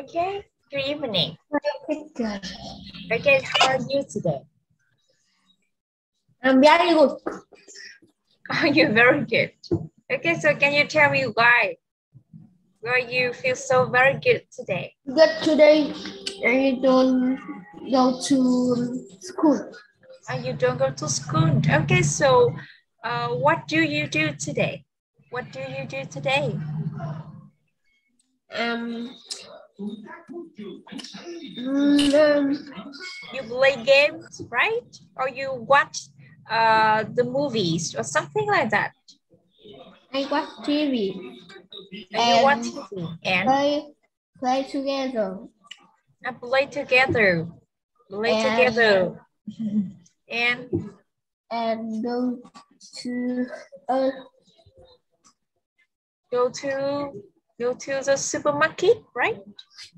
Okay, good evening. Okay, how are you today? I'm very good. Oh, you're very good. Okay, so can you tell me why? Why you feel so very good today? Good today. I don't go to school. Oh, you don't go to school. Okay, so uh, what do you do today? What do you do today? Um, um, You play games, right? Or you watch uh, the movies or something like that? I watch TV. And you watch TV and Play, play together. uh, play together. Play And- together. and And go to uh, go to go to the supermarket, right?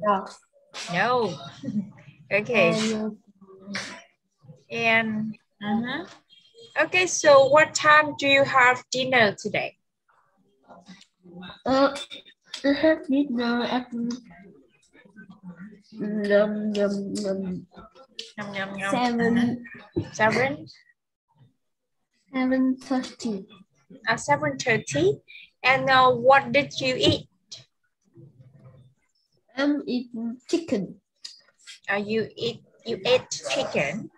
no. No. okay. And, And mhm. okay, so what time do you have dinner today? uh, I have dinner at num, num, num, Yum, yum, yum. seven Mhm. Seven. seven thirty. Uh, seven thirty. And uh, what did you eat? I'm eating chicken. Uh, you eat you ate chicken.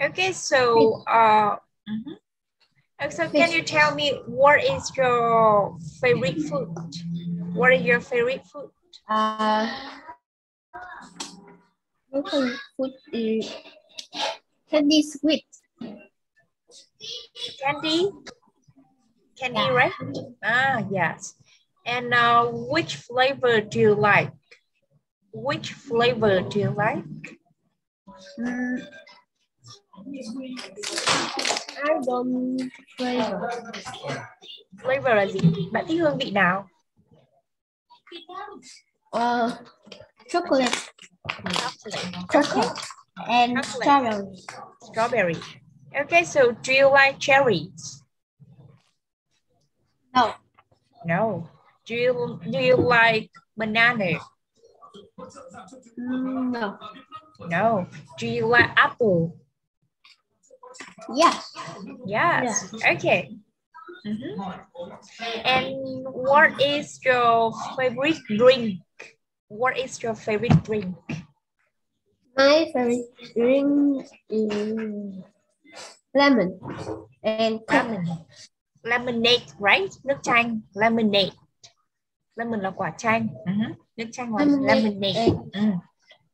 Okay, so uh, mhm. Uh, so can you tell me what is your favorite food? What is your favorite food? Uh, local food is candy sweet. Candy? Candy, Yeah. right? Ah, yes. And uh, which flavor do you like? Which flavor do you like? Mm, I don't flavor. Flavor là gì? Bạn thích hương vị nào? Uh, chocolate, Chocolate. chocolate, and Chocolate. strawberry. Strawberry. Okay, so do you like cherries? No, No. Do you do you like banana? Mm, no. No. Do you like apple? Yes. Yes. Okay. Mhm. And what is your favorite drink? What is your favorite drink? My favorite drink is lemon and. Lemon. Lemonade, right? Nước chanh. Lemonade. Lemon là quả chanh. Mhm. Nước chanh là Lemonade. lemonade. Mm.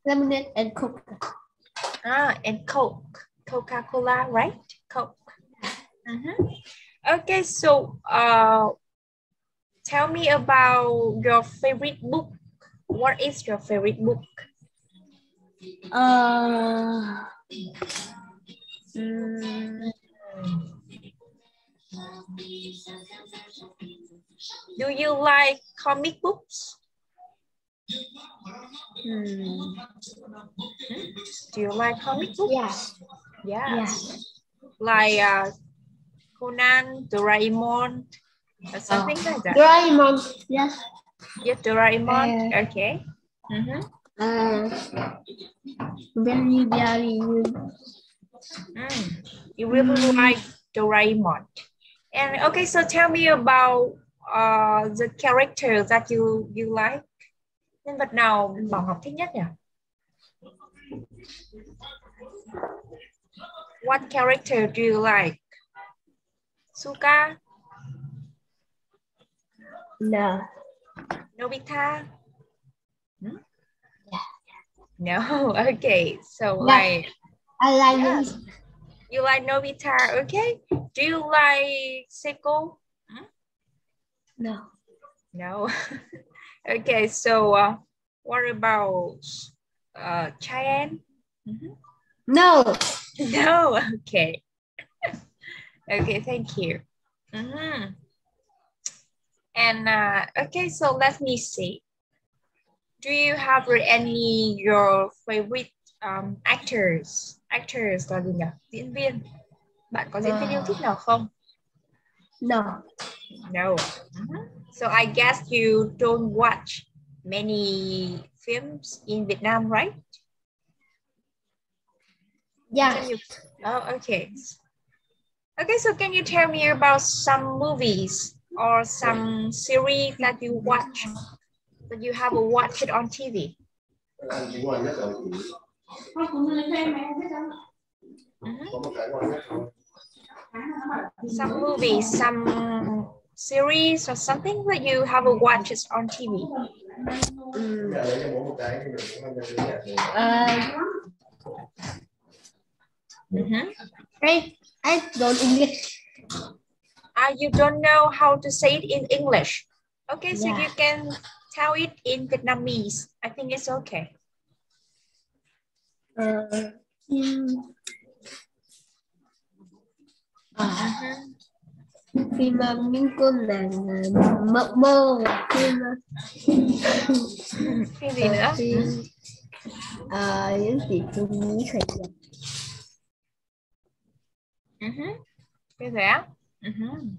Lemonade and coke. Ah, and Coke. Coca-Cola, right? Coke. Mhm. Okay, so uh, tell me about your favorite book. What is your favorite book? Uh, mm, Do you like comic books? Hmm, Do you like comic books? yes. Yes. Yes. Like uh, Conan, Doraemon, or something like that. Doraemon. Yes. Yes, Doraemon. Uh, okay. Mhm. Uh, very very good. Mm, you really like Doraemon. And okay, so tell me about uh, the character that you you like. Nhân vật nào Bảo Ngọc thích nhất nhỉ? What character do you like? Suka, No. Nobita? Hmm? Yeah. No, okay. So Yeah. like I like it. you like Nobita, okay? Do you like Seiko? No. No. okay, so uh, what about uh, Cheyenne? Mhm. No. No, okay. okay, thank you. Mhm. And uh, okay, so let me see. Do you have any your favorite um, actors? Actors là gì nhỉ? Diễn viên. Bạn có diễn viên yêu thích nào không? No. No. Mhm. So I guess you don't watch many films in Vietnam, right? Yeah. You? Oh, okay. Okay, so can you tell me about some movies or some series that you watch that you have watched on TV? Mhm. Some movies, some series or something that you have watched on TV. Mm. Uh, Mhm. I I don't English. Ah, you don't know how to say it in English. Okay, so Yeah. you can tell it in Vietnamese. I think it's okay. Uh, phim à, Mhm. Phim uh, những cô nàng uh, mơ mơ và phim uh, Phim gì nữa? phim uh, những chị tôi nghĩ khởi nghiệp Mhm. Phim gì á? Mhm.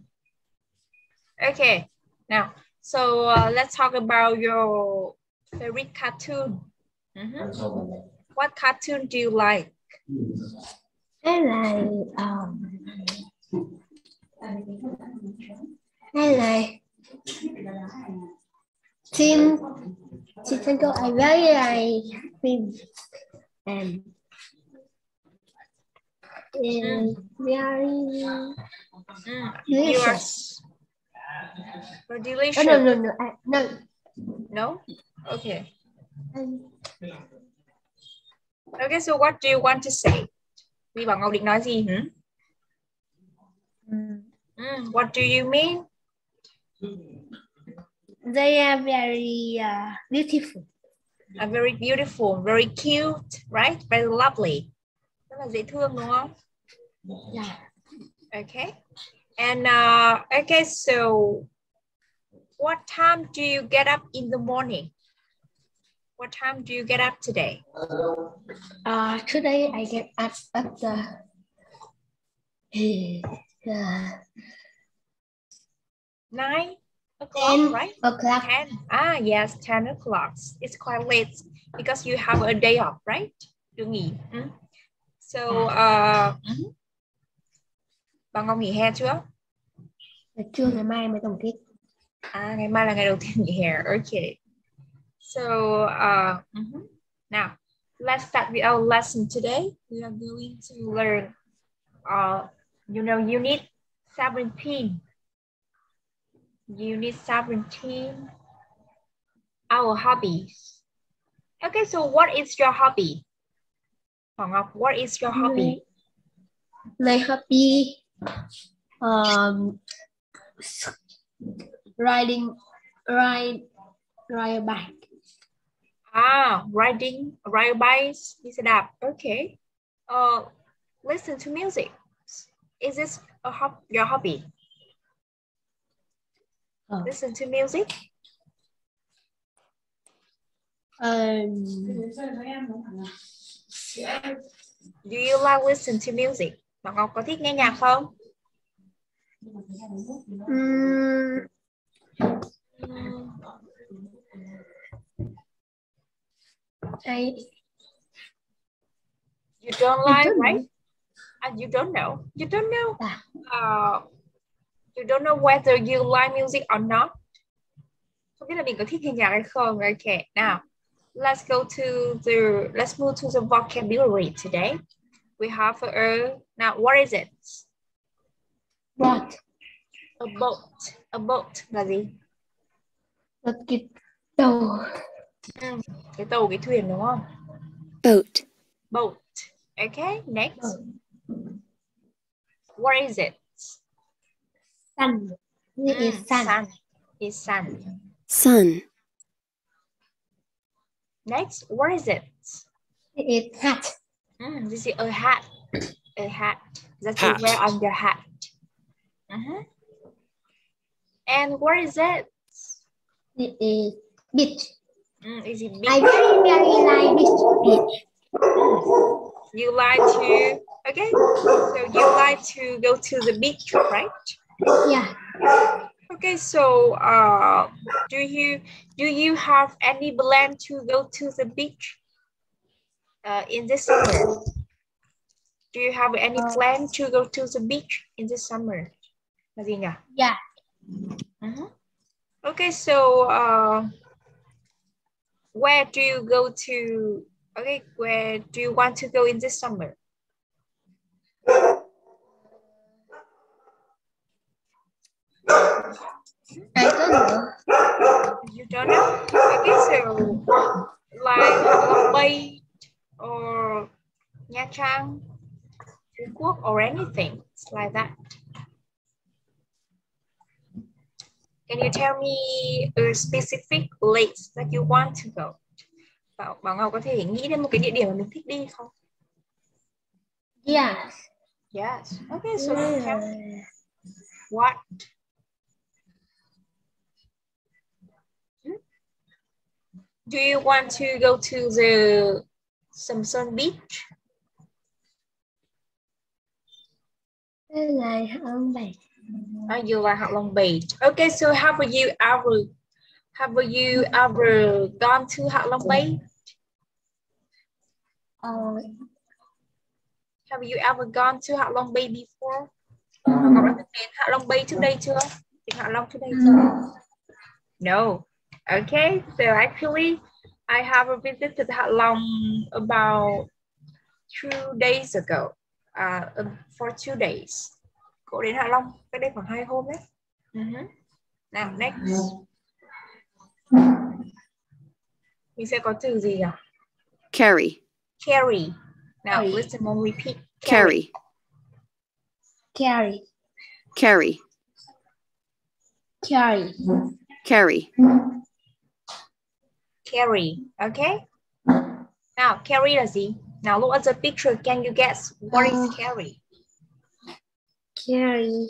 Okay, now, so uh, let's talk about your favorite cartoon. Mhm. What cartoon do you like? hay là um, hay là phim chị thân cô I very like phim and and very Mm, you are delicious. Oh, delicious. no, no, no, I, no. No? Okay. Um, Okay, so what do you want to say? Huy Bảo Ngọc định nói gì? hử? Mm, what do you mean? They are very uh, beautiful. Are very beautiful, very cute, right? Very lovely. Rất là dễ thương đúng không? Yeah. Okay. And uh, okay, so what time do you get up in the morning? What time do you get up today? Uh, today I get up at the uh, Nine o'clock, ten right? o'clock. 10. Ah, yes, 10 o'clock. It's quite late because you have a day off, right? Được nghỉ. Ừ. So, uh. Bà Ngọc nghỉ hè chưa? Trưa ngày mai mới tổng kết. À, ngày mai là ngày đầu tiên nghỉ hè. Okay. So, uh, mhm. now, let's start with our lesson today. We are going to learn, uh, you know, unit 17. Unit 17, our hobbies. Okay, so what is your hobby? Hoàng Ngọc, what is your hobby? My hobby um riding ride ride a bike. Ah, riding, ride bikes, đi xe đạp. Okay. Uh, listen to music. Is this a hob your hobby? Oh. Listen to music. Um, Do you like listen to music? Bạn Ngọc có thích nghe nhạc không? Mm, I You don't like, right? And you don't know. You don't know. Ah. Uh, you don't know whether you like music or not. Không biết là mình có thích nghe nhạc hay không. Okay, now let's go to the let's move to the vocabulary today. We have a now what is it? what A boat. A boat là gì? một cái tàu Ừ, cái tàu cái thuyền đúng không? boat, Boat. Okay, next. What is it? Sun. It is Mm, sun. sun. Is sun. sun, Next, what is it? It is hat. Mm, this is a hat. A hat that Hat. you wear on your hat. Mhm. And what is it? It is beach. Mm, is it beach? I very very like beach. Beach. You like to, okay, so you like to go to the beach, right? Yeah. Okay, so uh, do you do you have any plan to go to the beach uh, in this summer? Do you have any Uh, plan to go to the beach in this summer? Nhỉ? Yeah. Mhm. Okay, so uh, where do you go to? Okay, where do you want to go in this summer? You don't know? Okay, so like Long Bay or Nha Trang, Phú Quốc or anything it's like that. Can you tell me a specific place that you want to go? Bảo, Bảo Ngọc có thể nghĩ đến một cái địa điểm mà mình thích đi không? Yes. Yes. Okay, so tell me what? Do you want to go to the Samson Beach? Đây là ông bảy. Are you like Long Beach? Okay, so have you ever have you ever gone to Hạ Long Beach? Ờ, Have you ever gone to Hạ Long Bay before? Ngọc đã từng đến Hạ Long Bay trước đây chưa? Đến Hạ Long trước đây chưa? No. Okay, so actually, I have visited Hạ Long about two days ago. Uh, um, for two days. Cô đến Hạ Long cách đây khoảng hai hôm đấy. Mhm. Nào, next. Mình sẽ có từ gì nhỉ? carry, Carry. Now, Carry. listen and repeat. carry, carry, carry, carry, carry, Carry. Okay? Now, carry là gì? Now, look at the picture. Can you guess what is Uh, carry? carry.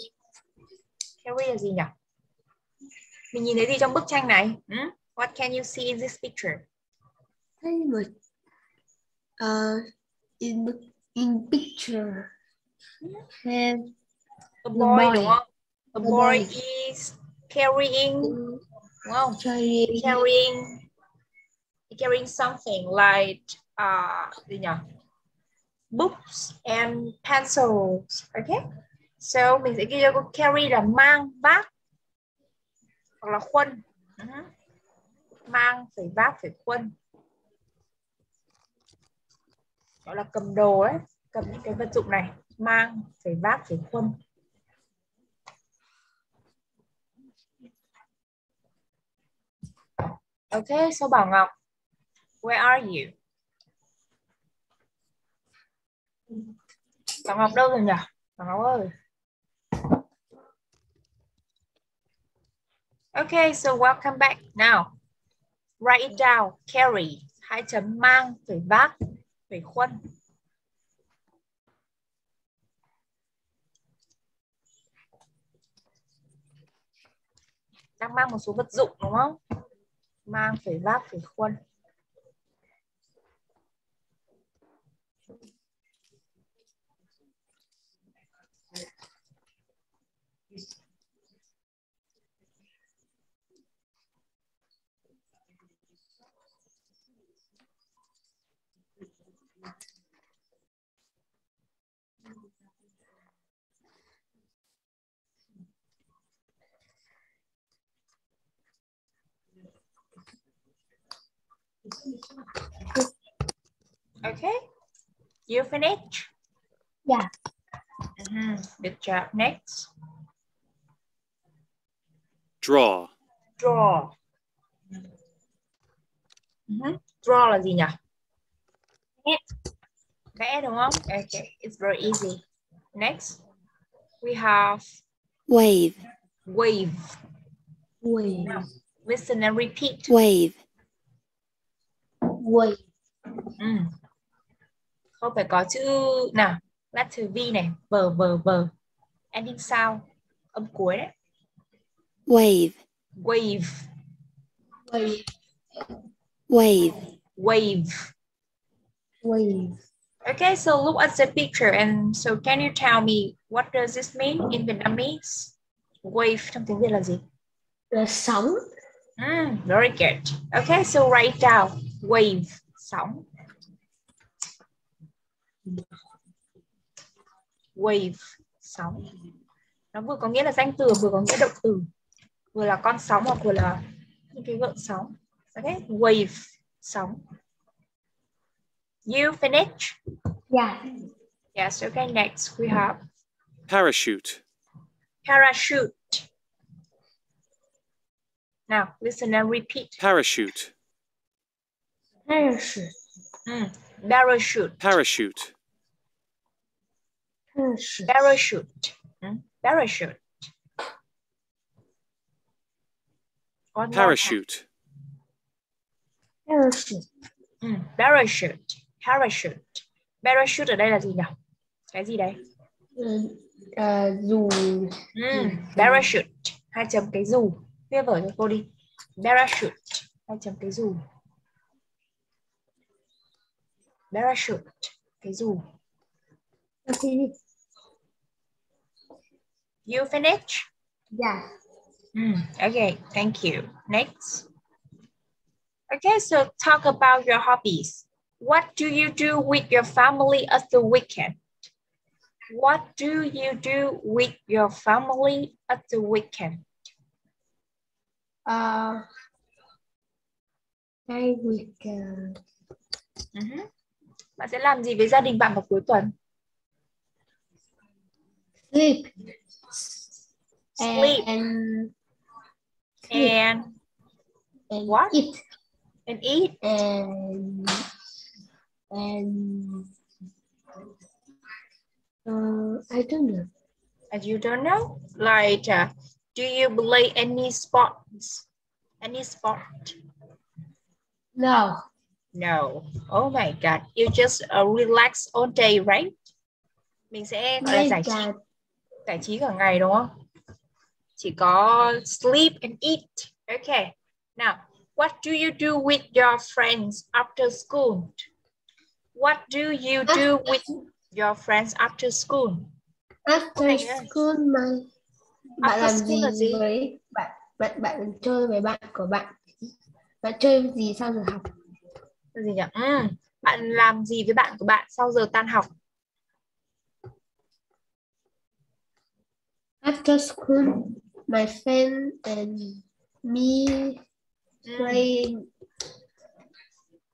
Carry là gì nhỉ? Mình nhìn thấy gì trong bức tranh này? Hmm? What can you see in this picture? Đây một uh, in in picture have A The boy, boy. đúng không? A boy boy. is carrying, đúng không? carry Carrying, carrying something like uh, gì nhỉ? Books and pencils. Okay? So mình sẽ ghi cho cô carry là mang, vác hoặc là khuân. Mhm. Mang, phải vác, phải khuân. Gọi là cầm đồ đấy, cầm những cái vật dụng này, mang, phải vác, phải khuân. Okay, so Bảo Ngọc, where are you? Bảo Ngọc đâu rồi nhỉ? Bảo Ngọc ơi. Okay, so welcome back. Now, write it down. Carry, hai chấm mang, phải vác, phải khuân. Đang mang một số vật dụng đúng không? Mang phải vác, phải khuân. Okay, you finished? Yeah. Mhm, Good job. Next, draw, draw. Mhm, Draw là gì nhỉ? Vẽ. Vẽ đúng không? Okay, it's very easy. Next, we have wave, wave. wave Now, listen and repeat. wave, wave Ừ. Không phải có chữ nào, letter V này, vờ vờ vờ. Ending sound, âm cuối đấy. wave, Wave, wave wave, wave. wave Okay, so look at the picture and so can you tell me what does this mean in Vietnamese? Wave trong tiếng Việt là gì? Là sóng. Mm, very good. Okay, so write down wave, sóng. Wave, sóng. Nó vừa có nghĩa là danh từ, vừa có nghĩa động từ. Vừa là con sóng hoặc vừa là những cái gợn sóng. Okay, wave, sóng. You finish? Yeah. Yes, okay, next we have parachute, parachute. Now, listen and repeat. parachute, Parachute. Mm, Parachute, parachute, Parachute. parachute, Mm, parachute. One parachute, Parachute. Ừ, parachute, parachute. Parachute ở đây là gì nhỉ? Cái gì đây? Ừ, à, dù Ừ, parachute, hai chấm cái dù. Viết vở cho cô đi. Parachute, hai chấm cái dù. Parachute, cái dù. You finish? Yeah. Mm, okay, thank you. Next. Okay, so talk about your hobbies. What do you do with your family at the weekend? What do you do with your family at the weekend? Uh, I weekend. Mhm. Bạn sẽ làm gì với gia đình bạn vào cuối tuần? Sleep. Sleep And, and and What? eat. and eat. And, and uh, I don't know. And you don't know? Like, uh, do you play any sports? Any sport? No. No. Oh my God. You just uh, relax all day, right? Mình sẽ gọi là My giải trí, giải trí cả ngày đúng không? Chỉ có sleep and eat. Okay. Now, what do you do with your friends after school? What do you do with your friends after school? After my gosh. school mà bạn After làm gì, là gì? với bạn bạn bạn chơi với bạn của bạn bạn chơi gì sau giờ học gì nhỉ? Ừ. Bạn làm gì với bạn của bạn sau giờ tan học? after school my friend and me Ừ. play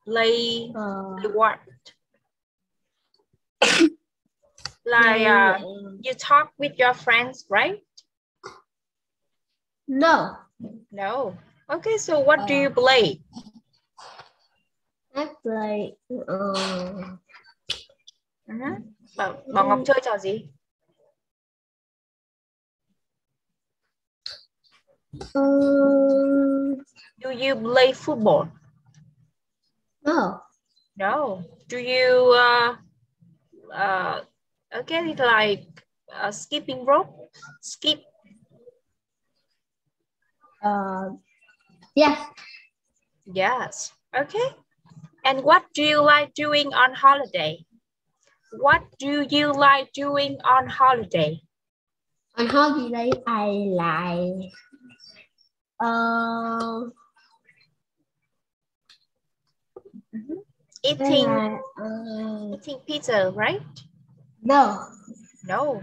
Play uh, play what? Like uh, you talk with your friends, right? no No. Okay, so what do Uh, you play? I play uh, Uh-huh. Bảo, Bảo Ngọc chơi trò gì? Uh, Do you play football? no No. Do you uh, uh, okay, like uh, skipping rope? Skip. uh, yes Yes. Okay. And what do you like doing on holiday? What do you like doing on holiday? on holiday I like uh, I Eating, like uh, eating pizza, right? no No.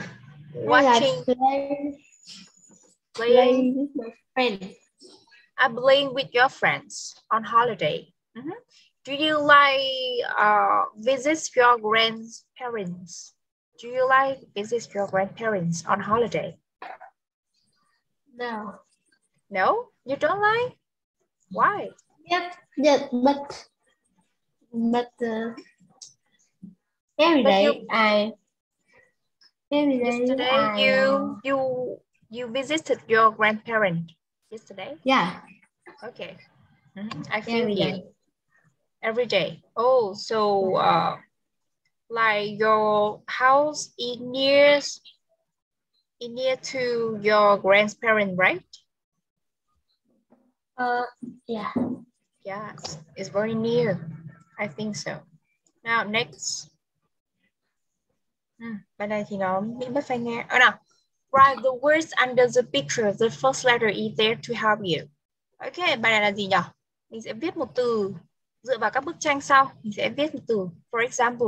I Watching, play, play playing, with my friend I'm playing with your friends on holiday. Mhm. Do you like uh, visit your grandparents? Do you like visit your grandparents on holiday? no No, you don't like? Why? Yep, yes, but but uh, every But day you- I every day Yesterday I, you you you visited your grandparent. Yesterday? yeah Okay. Mhm, I feel every day. Every day. Oh, so uh, like your house is near is near to your grandparent, right? Uh, yeah. Yes, it's very near. I think so. Now next. hmm bài này thì nó bị mất phải nghe. Ờ nào. Write the words under the picture. The first letter is there to help you. Ok, bài này là gì nhỉ? Mình sẽ viết một từ dựa vào các bức tranh sau. Mình sẽ viết một từ. For example,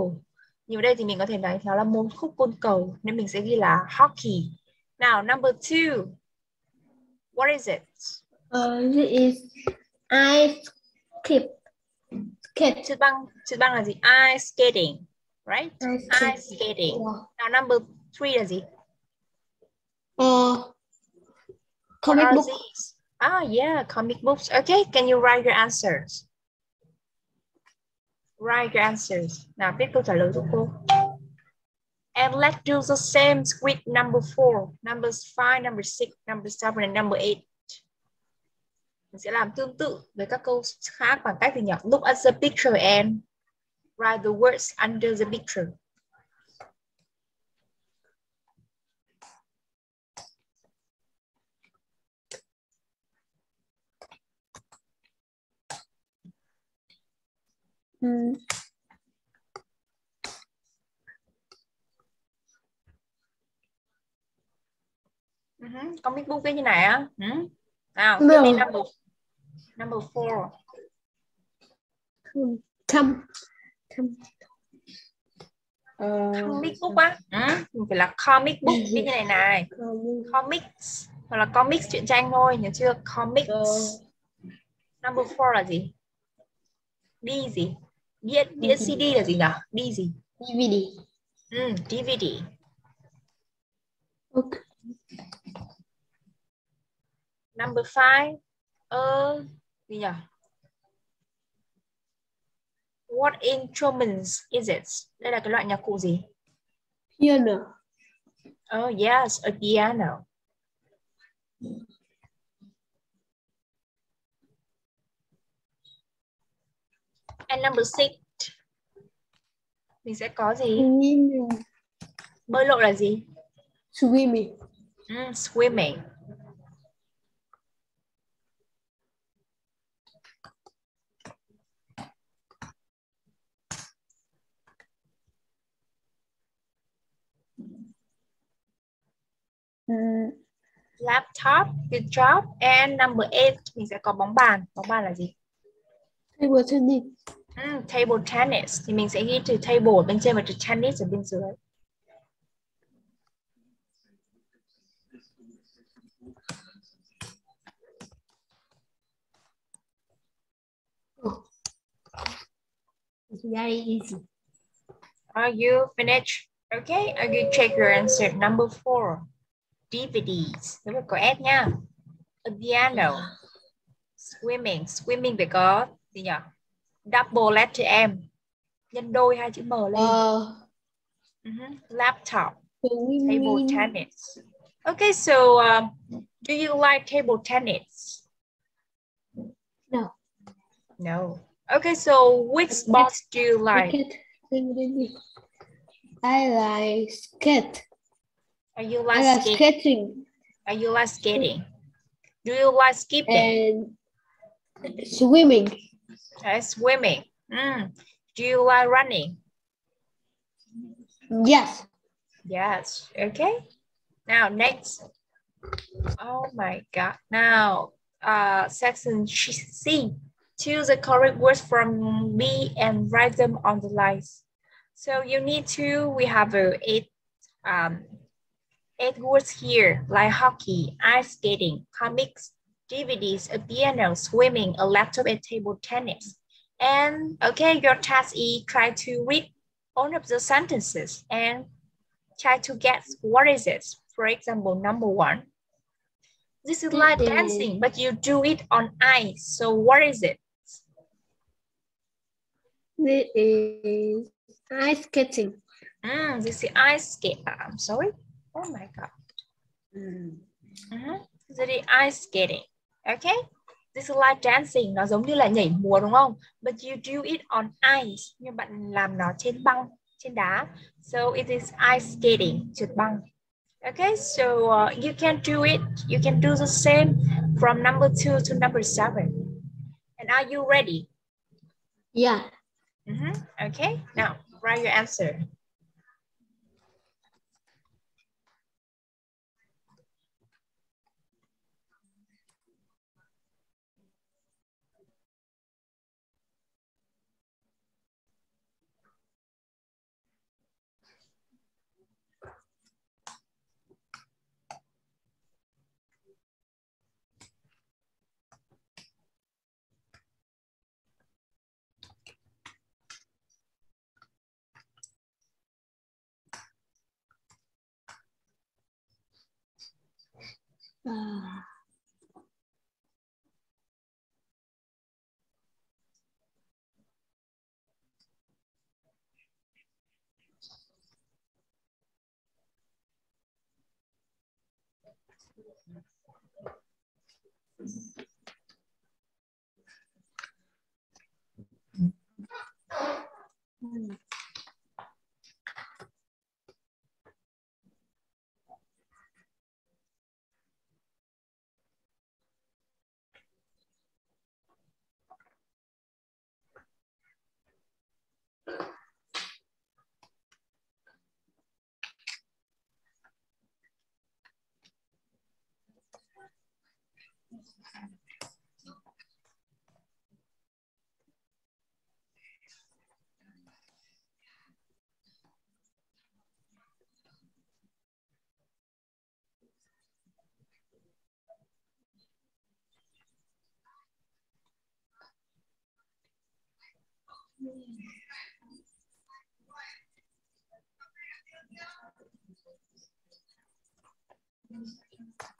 như đây thì mình có thể nói nó là môn khúc côn cầu nên mình sẽ ghi là hockey. Now, number two. What is it? Uh, this is ice skip. Skate. Trượt băng, trượt băng là gì? Ice skating, right? Ice Ice skating. Wow. Now, number three là gì? Uh, comic are book. these? Ah, yeah, comic books. Okay, can you write your answers? Write your answers. Nào, viết câu trả lời giúp cô. And let's do the same with number four, numbers five, number six, number seven, and number eight. Mình sẽ làm tương tự với các câu khác bằng cách gì nhỉ? Look at the picture and write the words under the picture. Mm, Uh -huh. Comic book cái như này á. Ừ. Nào, No. give me number number four. come, come, come. Uh, comic book á. Ừ, mình phải là comic book. Như này này. Comic. Comics hoặc là comics truyện tranh thôi nhớ chưa? Comics. Ờ. number four là gì? Đi gì? Đĩa đĩa. CD là gì nhỉ đi gì? DVD. ừ, DVD Okay. number five ờ gì nhỉ what instruments is it? Đây là cái loại nhạc cụ gì? Piano. oh yes a piano. And number six. Mình sẽ có gì? Swimming. bơi lội là gì? Swimming. ừ, swimming laptop good job and number eight mình sẽ có bóng bàn bóng bàn là gì table tennis. ừ, table tennis thì mình sẽ ghi từ table ở bên trên và từ tennis ở bên dưới It's very easy. Are you finished? Okay, are you check your answer? Number four, DVDs. Nếu mà có S nha. A piano. Swimming. Swimming phải có gì nhỉ? Double letter M. Nhân đôi hai chữ M lên. Uh, Mhm. Laptop. Table tennis. Okay, so um, do you like table tennis? No. No. Okay, so which sports do you like? I like skate. Are you like like skating? skating Are you like skating? Do you like skipping? and swimming. Uh, swimming. Mm. Do you like running? Yes. Yes. Okay. Now next. Oh my God. Now, uh, section C. Choose the correct words from B and write them on the lines. So you need to. We have uh, eight, um, eight words here, like hockey, ice skating, comics, DVDs, a piano, swimming, a laptop, and table tennis. And okay, your task is try to read all of the sentences and try to guess what is it. For example, number one. This is like Mm. dancing, but you do it on ice. So what is it? This is ice skating. Mm, this is ice skate. I'm sorry. Oh my God. Mhm. This is ice skating. Okay. This is like dancing. Nó giống như là nhảy múa đúng không? But you do it on ice. Nhưng bạn làm nó trên băng, trên đá. So it is ice skating, trượt băng. Okay, so uh, you can do it. You can do the same from number two to number seven. And are you ready? Yeah. Mhm. Okay, now write your answer. Uh, Mm-hmm. Thank you.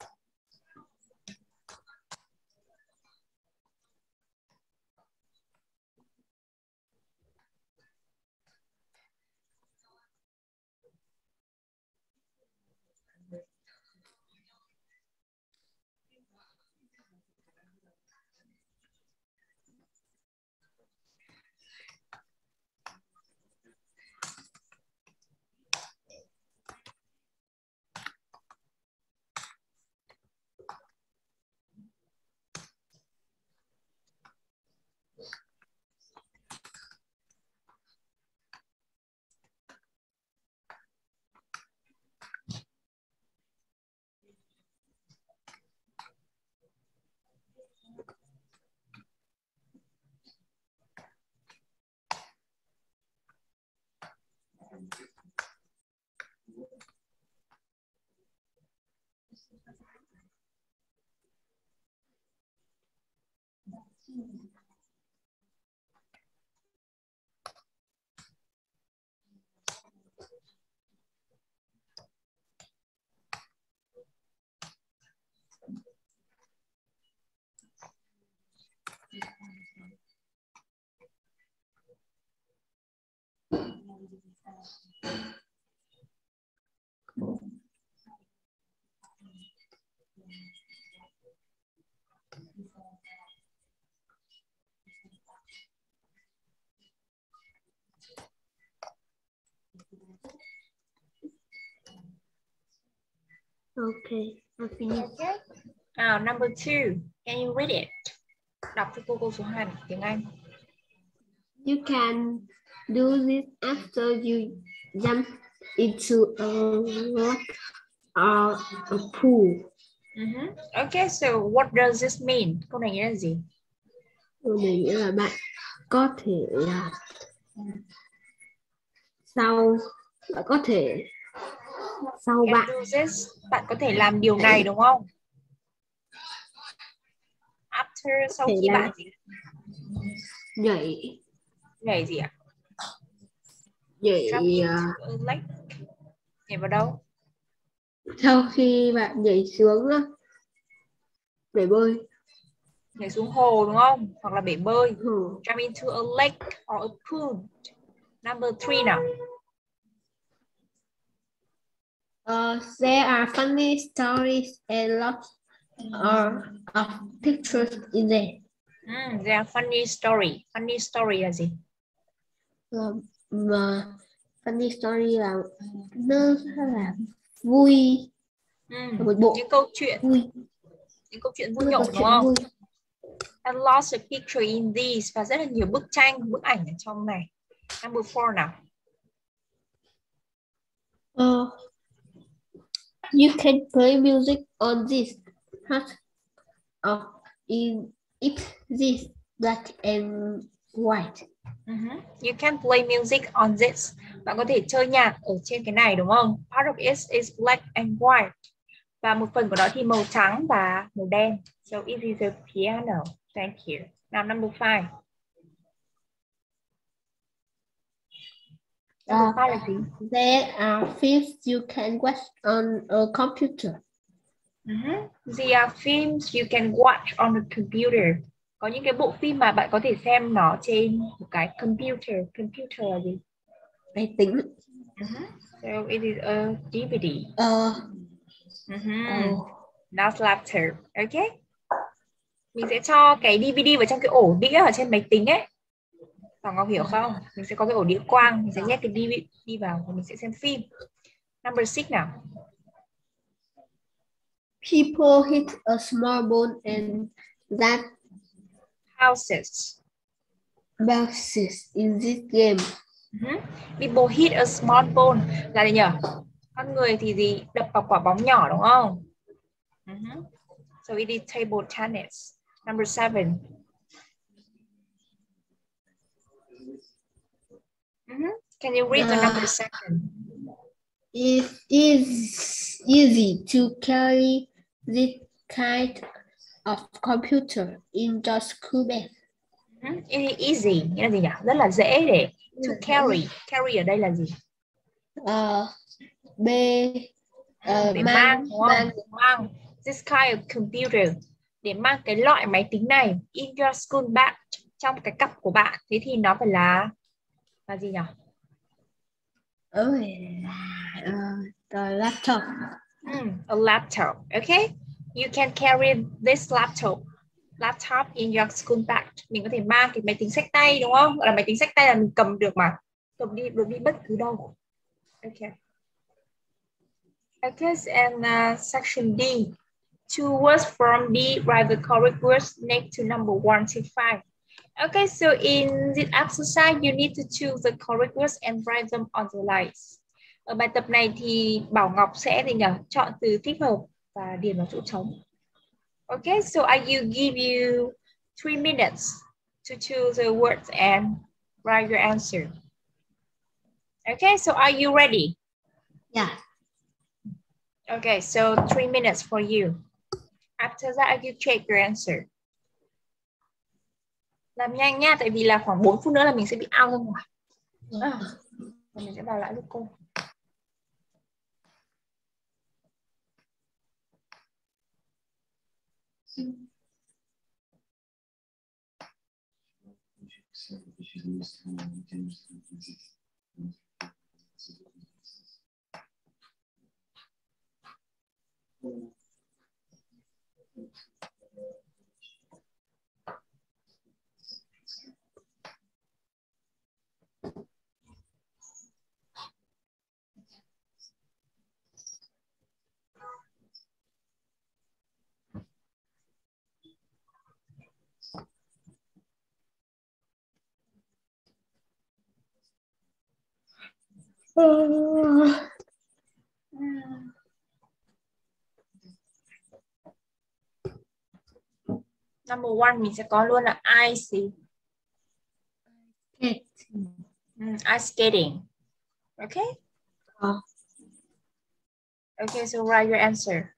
Okay, I finished. Okay. Now number two. Can you read it? Đọc cho cô câu số 2 bằng tiếng Anh. You can do this after you jump into a lake or a pool. Mhm. Okay, so what does this mean? Câu này nghĩa là gì? Điều này nghĩa là bạn có thể là sau bạn có thể sau bạn. Bạn có thể làm điều này đúng không? After sau khi làm. bạn gì? nhảy nhảy gì ạ? nhảy à, lake. Nhảy vào đâu? sau khi bạn nhảy xuống bể bơi Nhảy xuống hồ đúng không? Hoặc là bể bơi. ừ. Jump into a lake or a pool. Number three nào. Uh, there are funny stories and lots of, pictures in there. Mm, there are funny story. Funny story là gì? Ờ, mà funny story là nó là vui Mm, là một bộ những câu chuyện, vui những câu chuyện vui nhộn đúng không? vui And lots of picture in these và rất là nhiều bức tranh, bức ảnh ở trong này. Number four nào. Ờ, you can play music on this part of in it, this, black and white Mhm. You can play music on this. Bạn có thể chơi nhạc ở trên cái này, đúng không? Part of it is black and white. Và một phần của nó thì màu trắng và màu đen. So it is a piano. Thank you. Now number five. Uh, there are films you can watch on a computer Mhm. There are films you can watch on a computer. Có những cái bộ phim mà bạn có thể xem nó trên một cái computer. Computer là gì? máy tính Mhm. So it is a DVD. Ờ, Mhm. ờ, not laptop. Okay? Mình sẽ cho cái DVD vào trong cái ổ đĩa ở trên máy tính ấy. Hoàng Ngọc hiểu không? Mình sẽ có cái ổ đĩa quang, mình sẽ nhét cái DVD vào và mình sẽ xem phim. Number six nào. People hit a small bone and that Houses. bounces in this game. Mhm. People hit a small ball là gì nhỉ? Con người thì gì đập vào quả bóng nhỏ đúng không? Mhm. So it is table tennis. Number seven. Mhm. Can you read the number Uh, seven? It is easy to carry this kind of computer in your school bag. Mhm. It is easy nghĩa là gì nhỉ? Rất là dễ để to carry. Carry ở đây là gì? Uh, B uh, để mang, mang đúng không? mang mang this kind of computer để mang cái loại máy tính này in your school bag trong cái cặp của bạn thế thì nó phải là là gì nhỉ? oh, uh, the laptop. Mm, a laptop. Okay, you can carry this laptop laptop in your school bag. Mình có thể mang cái máy tính sách tay đúng không? Gọi là máy tính sách tay là mình cầm được mà cầm đi được đi bất cứ đâu. Okay. Okay, and uh, section D. Two words from D, write the correct words next to number one to five. Okay, so in this exercise, you need to choose the correct words and write them on the lines. Ở bài tập này thì Bảo Ngọc sẽ gì nhỉ? Chọn từ thích hợp và điền vào chỗ trống. Okay, so I will give you three minutes to choose the words and write your answer. Okay, so are you ready? Yeah. Okay, so three minutes for you. After that, I will check your answer. Làm nhanh nha, tại vì là khoảng 4 phút nữa là mình sẽ bị out ra ngoài. À, mình sẽ vào lại lúc cô. Number one mình sẽ có luôn là ice. okay. Mm, ice skating. Okay? Uh, Okay, so write your answer.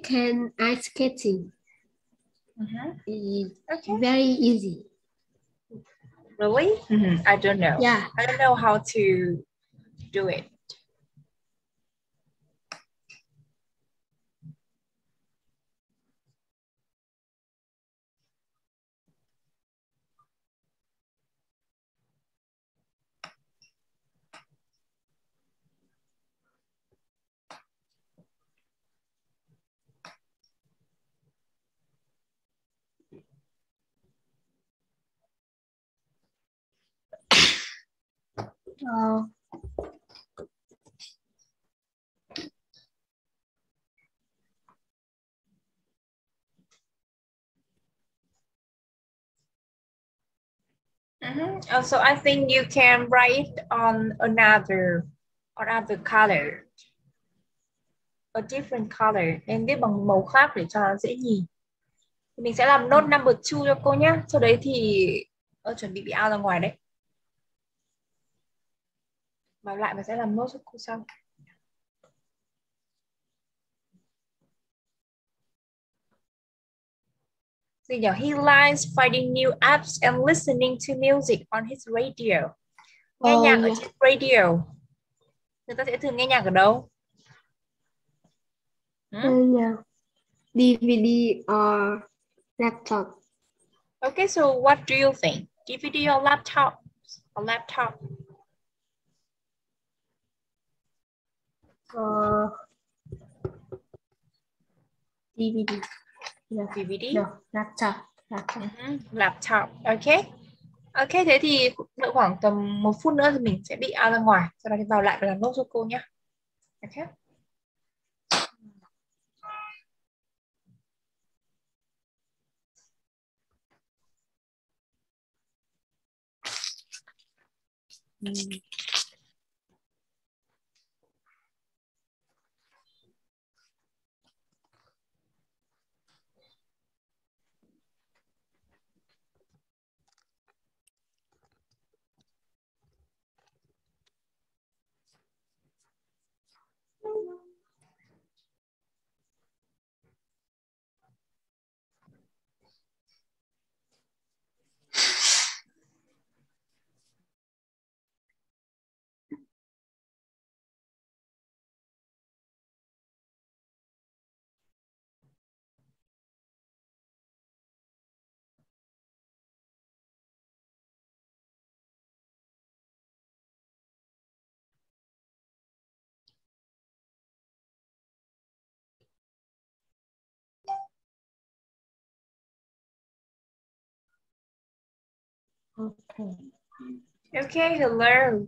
Can ice skating. Mhm. Okay. very easy. Really? Mhm, I don't know. Yeah. I don't know how to do it. Uh-huh. Uh, Mhm. Also, I think you can write on another another color. A different color. Nên viết bằng màu khác để cho nó dễ nhìn. Mình sẽ làm nốt number two cho cô nhé. Sau đấy thì ờ, chuẩn bị bị out ra ngoài đấy. Bảo lại và sẽ làm nốt cho cô sau. Gì nhỉ? He likes finding new apps and listening to music on his radio. Nghe Oh, nhạc ở yeah. trên radio. Người ta sẽ thường nghe nhạc ở đâu? Hmm? yeah. DVD or laptop. Okay, so what do you think? DVD or laptop? Or laptop? Uh, DVD. No, DVD? no, laptop. Laptop. Mhm, Laptop, ok. Ok, thế thì đợi khoảng tầm một phút nữa thì mình sẽ bị out ra ngoài. Sau đó thì vào lại và làm nốt cho cô nhé. Ok. Okay. Okay, hello.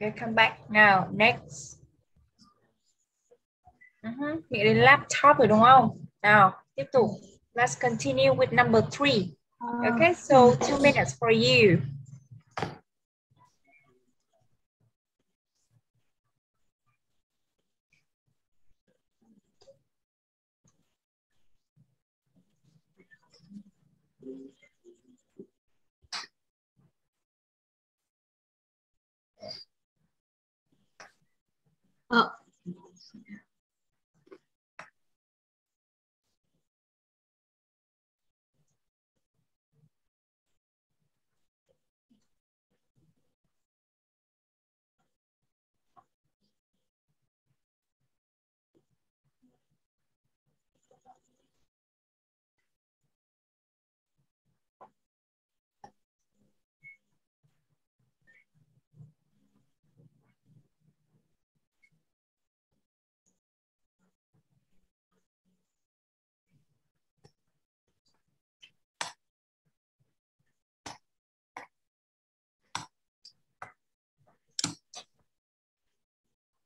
Welcome back. Now, next. Uh-huh. Nghĩ đến laptop đúng không? Tiếp tục. Let's continue with number three. Uh, Okay, so two minutes for you. Uh,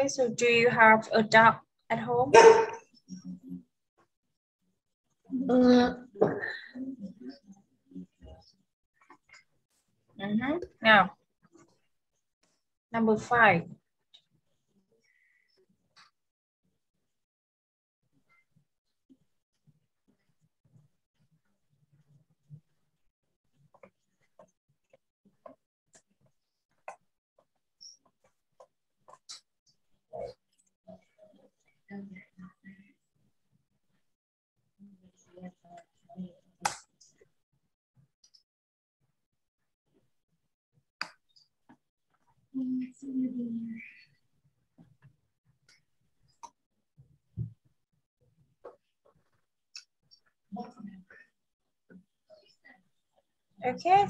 Okay, so do you have a dog at home? uh, Mhm. Now, number five. Okay,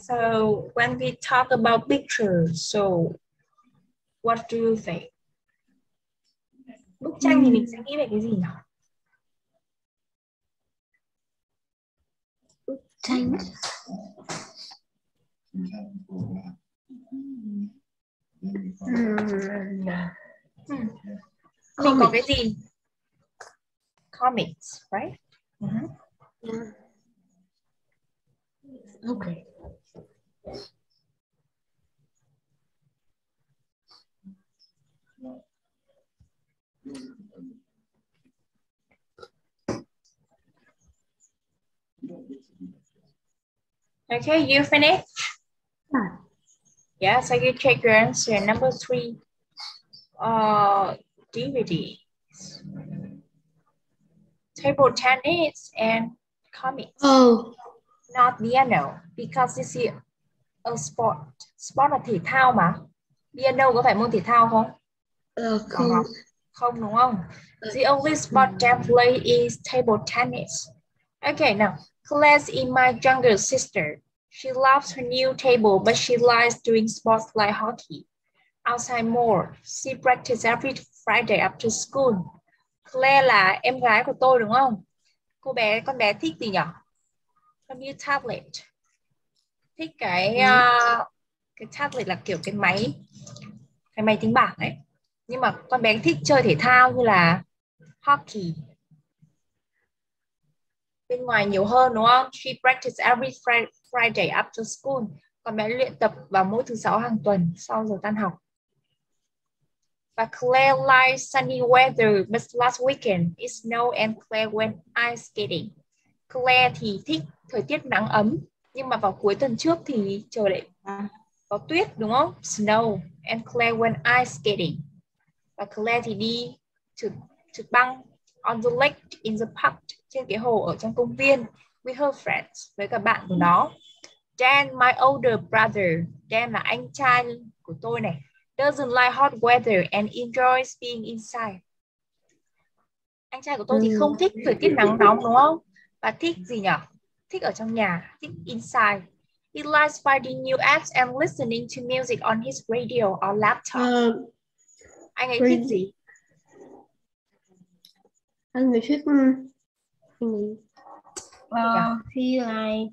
so when we talk about pictures, so what do you think? Bức tranh thì mình sẽ nghĩ về cái gì nào? Tranh. Mm. Hmm. hmm. Think comics, right? Mm -hmm. yeah. Okay. Okay, you finished? Yeah. Yeah, so you check your answer. Number three, uh, DVDs, table tennis, and comics. Oh, Not piano, because this is a sport. Sport là thể thao mà. Piano có phải môn thể thao không? uh, Không. không. Không đúng không? The only sport Dan play is table tennis. Okay, now, class is my younger sister. She loves her new table, but she likes doing sports like hockey. Outside more, she practices every Friday after school. Claire là em gái của tôi đúng không? Cô bé, con bé thích gì nhỉ? Con như tablet. Thích cái uh, cái tablet là kiểu cái máy cái máy tính bảng ấy. Nhưng mà con bé thích chơi thể thao như là hockey. Bên ngoài nhiều hơn đúng không? She practice every Fri- Friday after school. Con bé luyện tập vào mỗi thứ sáu hàng tuần sau giờ tan học. Và Claire likes sunny weather, but last weekend it snowed and Claire went ice skating. Claire thì thích thời tiết nắng ấm, nhưng mà vào cuối tuần trước thì trời lại có tuyết đúng không? Snow and Claire went ice skating. Và Claire thì đi trượt trượt băng on the lake in the park trên cái hồ ở trong công viên with her friends với cả bạn của nó. Dan, my older brother, Dan là anh trai của tôi này, doesn't like hot weather and enjoys being inside. Anh trai của tôi thì Ừ. không thích thời tiết nắng nóng đúng không? Và thích gì nhỉ? Thích ở trong nhà, thích inside. He likes finding new apps and listening to music on his radio or laptop. Uh, Anh ấy thích gì? anh người thích um, uh, he like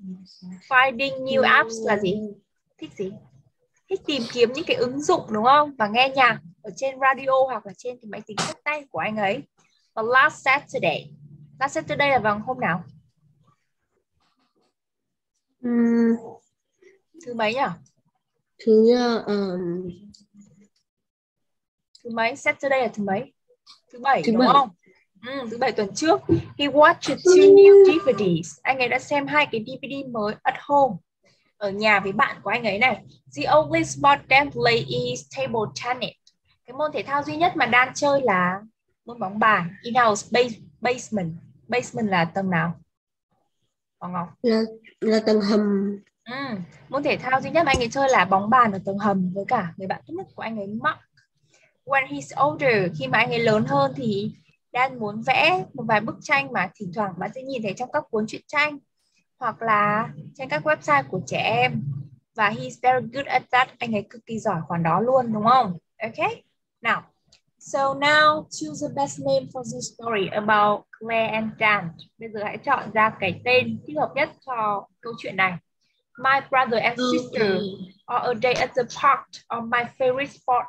Finding new apps là gì? Thích gì? Thích tìm kiếm những cái ứng dụng đúng không? Và nghe nhạc ở trên radio hoặc là trên cái máy tính sách tay của anh ấy. Và last Saturday. Last Saturday là vào hôm nào? um, Thứ mấy nhỉ? thứ um, Thứ mấy? Saturday là thứ mấy? Thứ bảy Thứ đúng bảy. không? Ừ, thứ bảy tuần trước. He watched two new DVDs. Anh ấy đã xem hai cái DVD mới at home. Ở nhà với bạn của anh ấy này. The only sport Dan play is table tennis. Cái môn thể thao duy nhất mà Dan chơi là môn bóng bàn. In house base, basement. Basement là tầng nào? Hoàng Ngọc. là là tầng hầm Ừ. Môn thể thao duy nhất mà anh ấy chơi là bóng bàn ở tầng hầm với cả người bạn tốt nhất của anh ấy Mark. When he's older, khi mà anh ấy lớn hơn thì Dan muốn vẽ một vài bức tranh mà thỉnh thoảng bạn sẽ nhìn thấy trong các cuốn truyện tranh hoặc là trên các website của trẻ em và he's very good at that. Anh ấy cực kỳ giỏi khoản đó luôn đúng không? Okay. Now, so now choose the best name for this story about Claire and Dan. Bây giờ hãy chọn ra cái tên thích hợp nhất cho câu chuyện này. My brother and sister or a day at the park or my favorite sport.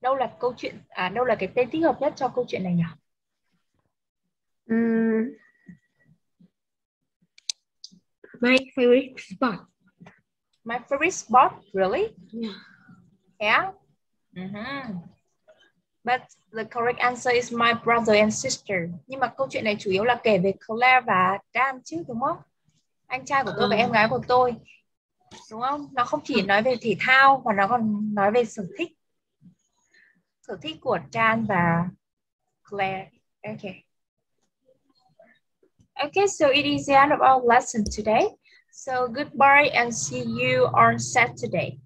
Đâu là câu chuyện à đâu là cái tên thích hợp nhất cho câu chuyện này nhỉ? Um, my favorite spot My favorite sport, really? yeah. Yeah. Mhm. But the correct answer is my brother and sister. Nhưng mà câu chuyện này chủ yếu là kể về Claire và Dan chứ đúng không? Anh trai của tôi và Ừ. em gái của tôi. Đúng không? Nó không chỉ nói về thể thao mà nó còn nói về sở thích. Sở thích của Dan và Claire. Okay. Okay, so it is the end of our lesson today. So goodbye and see you on Saturday.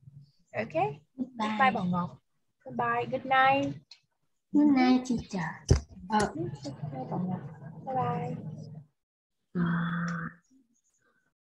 Okay, Goodbye Bảo Ngọc. Goodbye. Good night. Good night, teacher. Uh, Goodbye